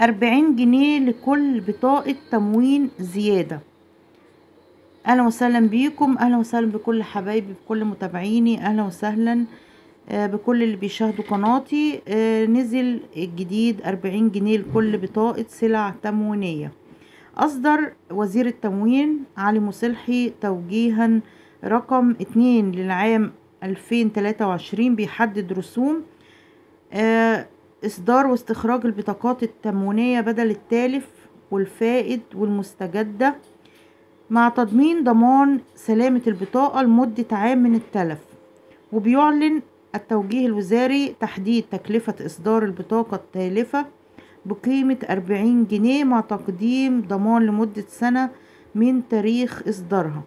أربعين جنيه لكل بطاقة تموين زيادة. أهلا وسهلا بيكم أهلا وسهلا بكل حبايبي بكل متابعيني أهلا وسهلا آه، بكل اللي بيشاهدوا قناتي. آه، نزل الجديد أربعين جنيه لكل بطاقة سلع تموينية. أصدر وزير التموين علي مصلحي توجيها رقم اتنين للعام ألفين تلاتة وعشرين بيحدد رسوم. آه، إصدار واستخراج البطاقات التموينية بدل التالف والفائد والمستجدة مع تضمين ضمان سلامة البطاقة لمدة عام من التلف وبيعلن التوجيه الوزاري تحديد تكلفة إصدار البطاقة التالفة بقيمة أربعين جنيه مع تقديم ضمان لمدة سنة من تاريخ إصدارها.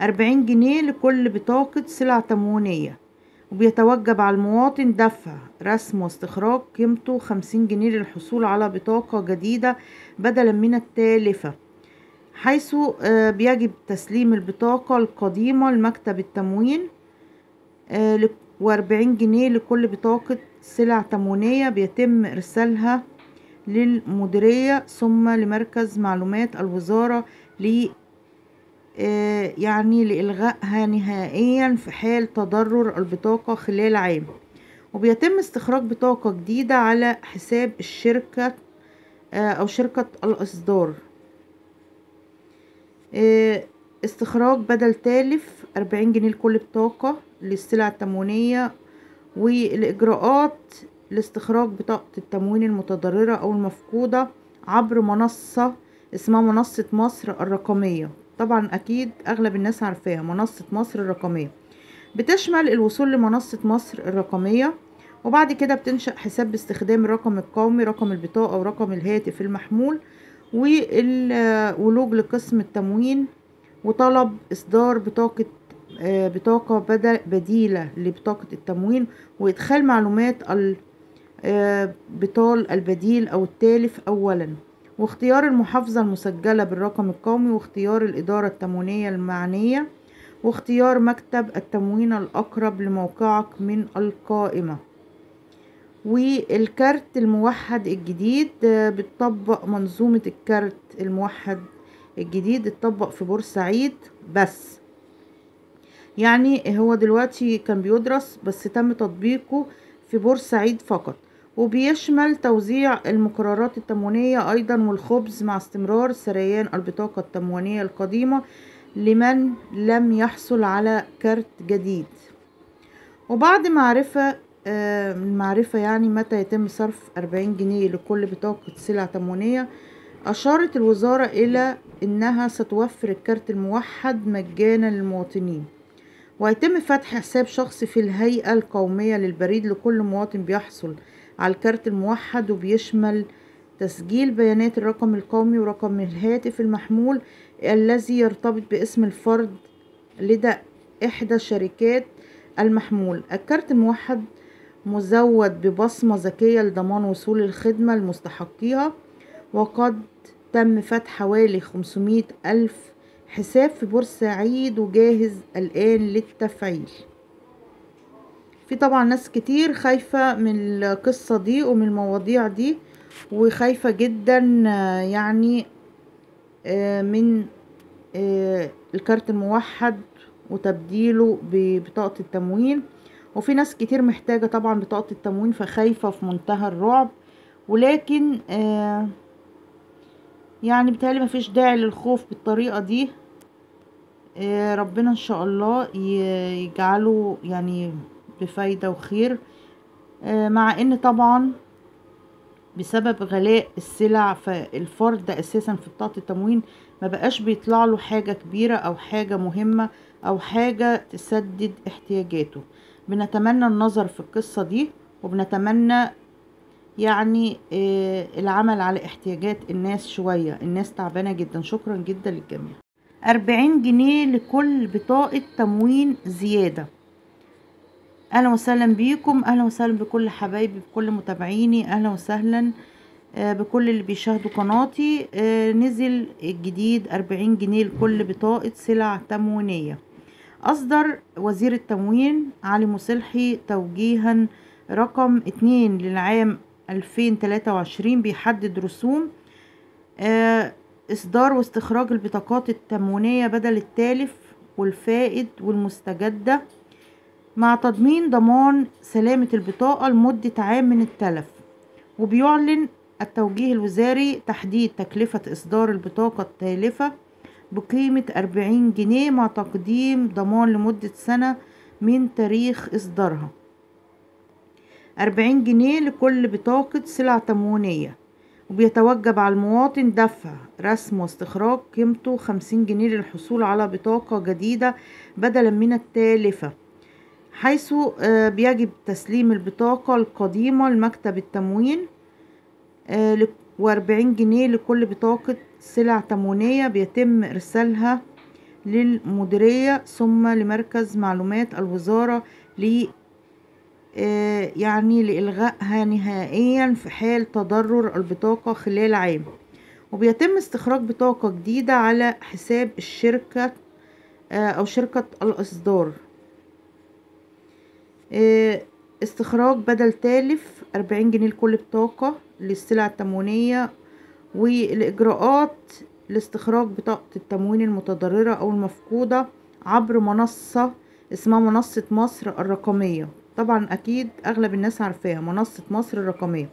أربعين جنيه لكل بطاقة سلع تموينية. وبيتوجب على المواطن دفع رسم واستخراج قيمته خمسين جنيه للحصول على بطاقة جديدة بدلا من التالفة حيث آه، بيجب تسليم البطاقة القديمة لمكتب التموين وأربعين جنيه لكل بطاقة سلع تموينية بيتم إرسالها للمديرية ثم لمركز معلومات الوزارة آه، يعني لإلغائها نهائيا في حال تضرر البطاقة خلال عام. وبيتم استخراج بطاقة جديدة على حساب الشركة آه، أو شركة الإصدار. آه، استخراج بدل تالف أربعين جنيه لكل بطاقة للسلع التموينية والإجراءات لاستخراج بطاقة التموين المتضررة أو المفقودة عبر منصة اسمها منصة مصر الرقمية. طبعا أكيد أغلب الناس عارفاها منصة مصر الرقمية. بتشمل الوصول لمنصة مصر الرقمية وبعد كده بتنشأ حساب باستخدام الرقم القومي رقم البطاقة ورقم الهاتف المحمول والولوج لقسم التموين وطلب إصدار بطاقة آه، بطاقة بديلة لبطاقة التموين وإدخال معلومات البطال البديل أو التالف أولا. واختيار المحافظة المسجلة بالرقم القومي واختيار الإدارة التموينية المعنية واختيار مكتب التموين الأقرب لموقعك من القائمة. والكارت الموحد الجديد آه، بتطبق منظومة الكارت الموحد الجديد اتطبق في بورسعيد بس. يعني هو دلوقتي كان بيدرس بس تم تطبيقه في بورسعيد فقط. وبيشمل توزيع المقررات التموينية أيضا والخبز مع استمرار سريان البطاقة التموينية القديمة لمن لم يحصل على كارت جديد. وبعد معرفة آه، المعرفة يعني متى يتم صرف أربعين جنيه لكل بطاقة سلع تموينية أشارت الوزارة إلى أنها ستوفر الكارت الموحد مجانا للمواطنين. ويتم فتح حساب شخصي في الهيئة القومية للبريد لكل مواطن بيحصل. على الكارت الموحد وبيشمل تسجيل بيانات الرقم القومي ورقم الهاتف المحمول الذي يرتبط باسم الفرد لدى إحدى شركات المحمول. الكارت الموحد مزود ببصمة ذكية لضمان وصول الخدمة لمستحقيها وقد تم فتح حوالي 500 ألف حساب في بورسعيد وجاهز الآن للتفعيل. في طبعا ناس كتير خايفة من القصة دي ومن المواضيع دي وخايفة جدا يعني من الكارت الموحد وتبديله ببطاقة التموين. وفي ناس كتير محتاجة طبعا بطاقة التموين فخايفة في منتهى الرعب. ولكن يعني بتهيألي مفيش داعي للخوف بالطريقة دي. ربنا إن شاء الله يجعله يعني بفايدة وخير. مع إن طبعا بسبب غلاء السلع فالفرد أساسا في بطاقة التموين ما بقاش بيطلع له حاجة كبيرة أو حاجة مهمة أو حاجة تسدد احتياجاته. بنتمنى النظر في القصة دي وبنتمنى يعني العمل على احتياجات الناس شوية. الناس تعبانة جدا. شكرا جدا للجميع. أربعين جنيه لكل بطاقة تموين زيادة. أهلا وسهلا بيكم أهلا وسهلا بكل حبايبي بكل متابعيني أهلا وسهلا بكل اللي بيشاهدوا قناتي. نزل الجديد أربعين جنيه لكل بطاقة سلع تموينية. أصدر وزير التموين علي مصلحي توجيها رقم اتنين للعام 2023 بيحدد رسوم آه، إصدار واستخراج البطاقات التموينية بدل التالف والفائد والمستجدة. مع تضمين ضمان سلامة البطاقة لمدة عام من التلف وبيعلن التوجيه الوزاري تحديد تكلفة إصدار البطاقة التالفة بقيمة أربعين جنيه مع تقديم ضمان لمدة سنة من تاريخ إصدارها. أربعين جنيه لكل بطاقة سلع تموينية وبيتوجب على المواطن دفع رسم واستخراج قيمته خمسين جنيه للحصول على بطاقة جديدة بدلا من التالفة. حيث آه، بيجب تسليم البطاقة القديمة لمكتب التموين آه، وأربعين جنيه لكل بطاقة سلع تموينية بيتم إرسالها للمديرية ثم لمركز معلومات الوزارة ل آه، يعني لإلغائها نهائيا في حال تضرر البطاقة خلال عام. وبيتم استخراج بطاقة جديدة على حساب الشركة أو شركة الإصدار. استخراج بدل تالف أربعين جنيه لكل بطاقة للسلع التموينية والإجراءات لاستخراج بطاقة التموين المتضررة أو المفقودة عبر منصة اسمها منصة مصر الرقمية. طبعا أكيد أغلب الناس عارفاها منصة مصر الرقمية.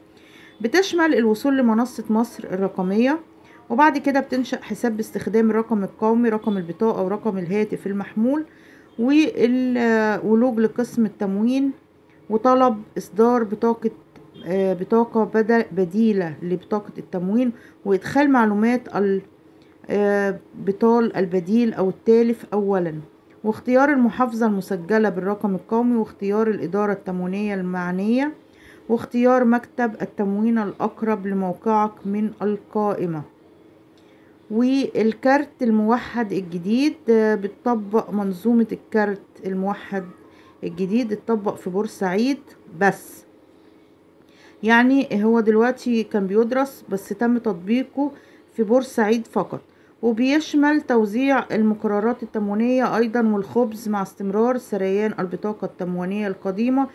بتشمل الوصول لمنصة مصر الرقمية وبعد كده بتنشأ حساب باستخدام الرقم القومي رقم البطاقة ورقم الهاتف المحمول والولوج لقسم التموين وطلب إصدار بطاقة آه، بطاقة بديلة لبطاقة التموين وإدخال معلومات البطال آه، البديل أو التالف أولا. واختيار المحافظة المسجلة بالرقم القومي واختيار الإدارة التموينية المعنية واختيار مكتب التموين الأقرب لموقعك من القائمة. والكارت الموحد الجديد بتطبق منظومة الكارت الموحد الجديد اتطبق في بورسعيد بس. يعني هو دلوقتي كان بيدرس بس تم تطبيقه في بورسعيد فقط. وبيشمل توزيع المقررات التموينية أيضا والخبز مع استمرار سريان البطاقة التموينية القديمة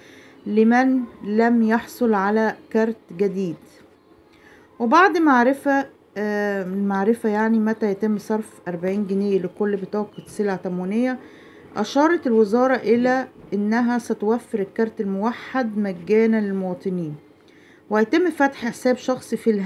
لمن لم يحصل على كارت جديد. وبعد معرفة آه، المعرفة يعني متى يتم صرف أربعين جنيه لكل بطاقة سلع تموينية أشارت الوزارة إلى أنها ستوفر الكارت الموحد مجانا للمواطنين ويتم فتح حساب شخصي في الهيئة